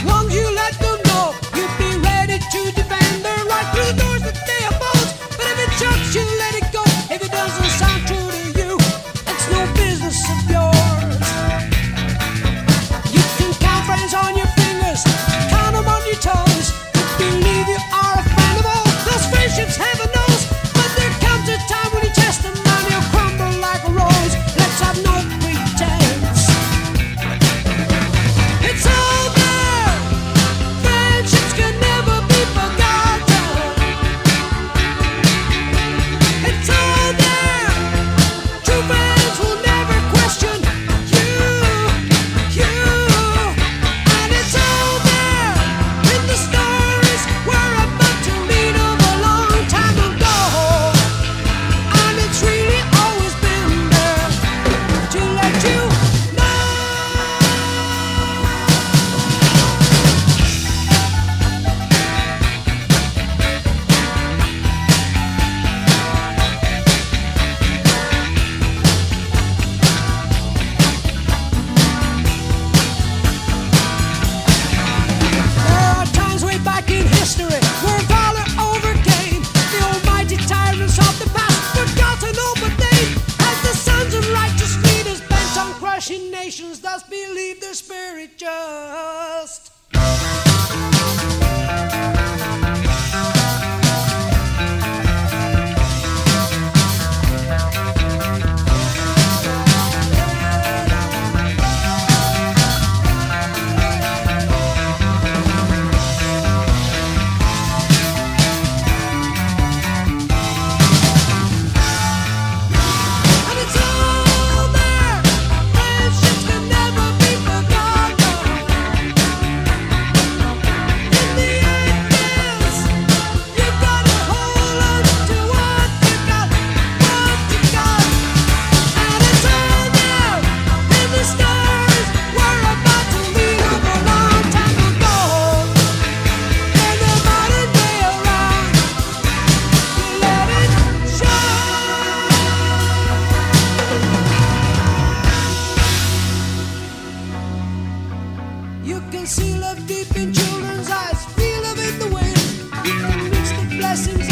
Long you nations thus believe their spirit just. You can see love deep in children's eyes, feel love in the way it mixed blessings.